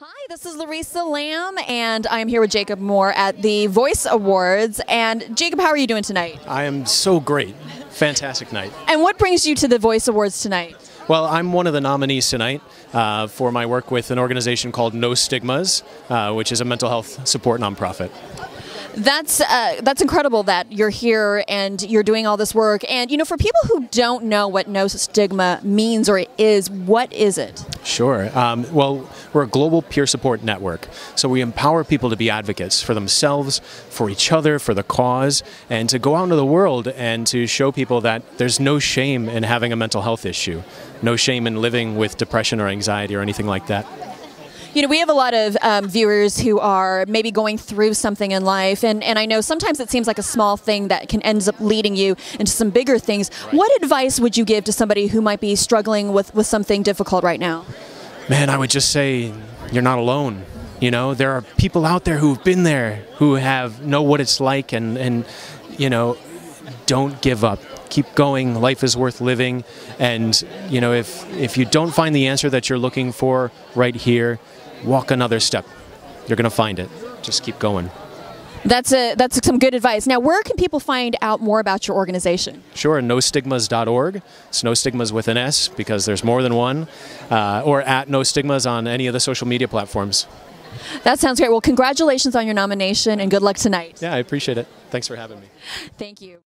Hi, this is Larissa Lam, and I'm here with Jacob Moore at the Voice Awards. And Jacob, how are you doing tonight? I am so great. Fantastic night. And what brings you to the Voice Awards tonight? Well, I'm one of the nominees tonight uh, for my work with an organization called NoStigmas, uh, which is a mental health support nonprofit. That's uh, that's incredible that you're here and you're doing all this work. And you know, for people who don't know what no stigma means or is, what is it? Sure. Um, well, we're a global peer support network, so we empower people to be advocates for themselves, for each other, for the cause, and to go out into the world and to show people that there's no shame in having a mental health issue, no shame in living with depression or anxiety or anything like that. You know, we have a lot of um, viewers who are maybe going through something in life, and, and I know sometimes it seems like a small thing that can end up leading you into some bigger things. Right. What advice would you give to somebody who might be struggling with, with something difficult right now? Man, I would just say you're not alone. You know, there are people out there who've been there, who have know what it's like, and, and you know, don't give up keep going life is worth living and you know if if you don't find the answer that you're looking for right here walk another step. You're going to find it. Just keep going. That's a that's some good advice. Now, where can people find out more about your organization? Sure, nostigmas.org. It's NoStigmas with an S because there's more than one, uh, or at NoStigmas on any of the social media platforms. That sounds great. Well, congratulations on your nomination and good luck tonight. Yeah, I appreciate it. Thanks for having me. Thank you.